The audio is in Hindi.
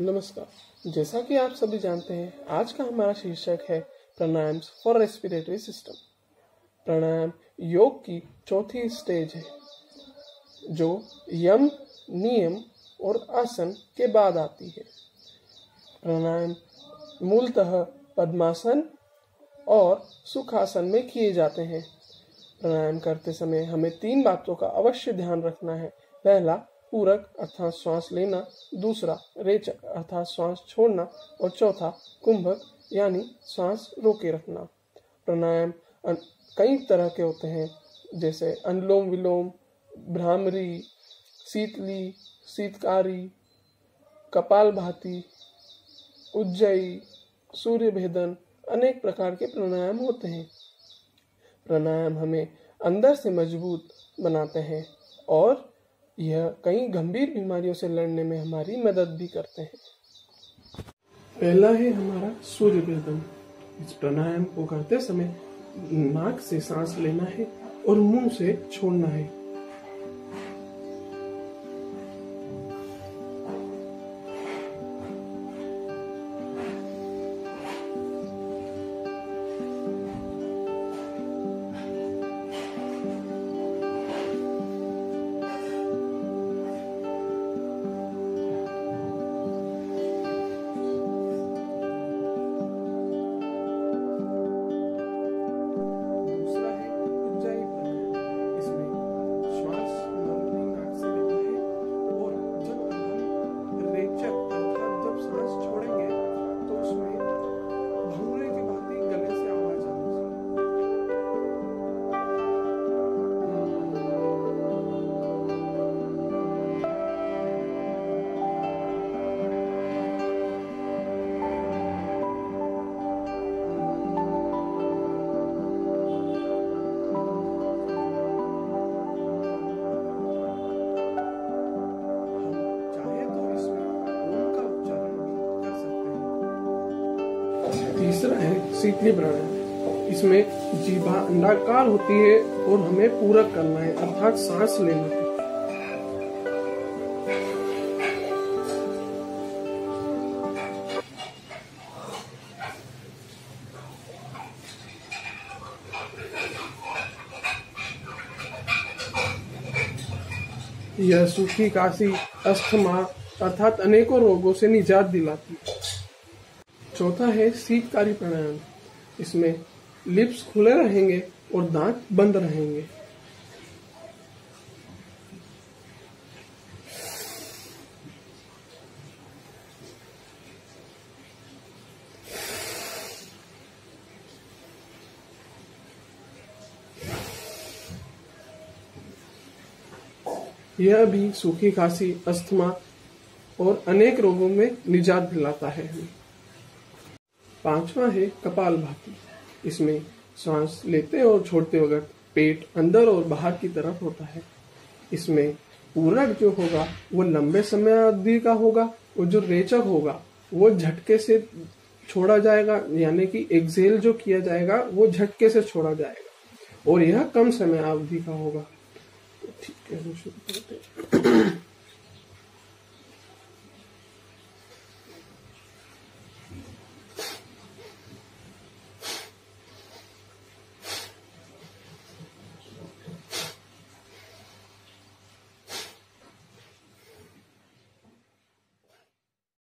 नमस्कार। जैसा कि आप सभी जानते हैं, आज का हमारा शीर्षक है pranayama for respiratory system pranayama yoga की चौथी स्टेज है, जो यम, नियम और आसन के बाद आती है। प्राणायाम मूलतः पद्मासन और सुखासन में किए जाते हैं। प्राणायाम करते समय हमें तीन बातों का अवश्य ध्यान रखना है। पहला पूरक अर्थात श्वास लेना, दूसरा रेचक अर्थात श्वास छोड़ना और चौथा कुंभक यानी श्वास रोके रखना। प्राणायाम कई तरह के होते हैं, जैसे अनुलोम विलोम, भ्रामरी, शीतली, शीतकारी, कपाल भाती, उज्जयी, सूर्य भेदन, अनेक प्रकार के प्राणायाम होते हैं। प्राणायाम हमें अंदर से मज़बूत बनाते हैं और यह कई गंभीर बीमारियों से लड़ने में हमारी मदद भी करते हैं। पहला है हमारा सूर्य भेदन इस प्राणायाम को करते समय नाक से सांस लेना है और मुँह से छोड़ना है। तीसरा है, शीतली प्राणायाम इसमें जीवा अंडाकार होती है और हमें पूरक करना है, अर्थात सांस लेना है। यह सूखी काशी अस्थमा अर्थात अनेकों रोगों से निजात दिलाती है। चौथा है शीतकारी प्राणायाम। इसमें लिप्स खुले रहेंगे और दांत बंद रहेंगे। यह भी सूखी खांसी, अस्थमा और अनेक रोगों में निजात दिलाता है। पांचवा है कपाल भाती। इसमें सांस लेते और छोड़ते वक्त पेट अंदर और बाहर की तरफ़ होता है। इसमें पूरक जो होगा, वो लंबे समय अवधि का होगा, और जो रेचक होगा, वो झटके से छोड़ा जाएगा, यानी कि एक्सेल जो किया जाएगा, वो झटके से छोड़ा जाएगा। और यह कम समय अवधि का होगा। तो ठीक है शुरू करते